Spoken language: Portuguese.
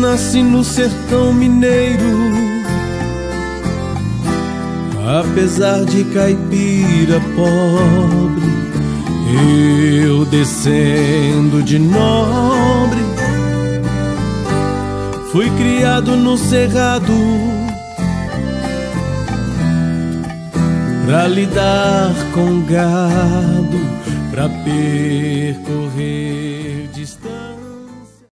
Nasci no sertão mineiro. Apesar de caipira pobre, eu descendo de nobre, fui criado no cerrado pra lidar com gado, pra percorrer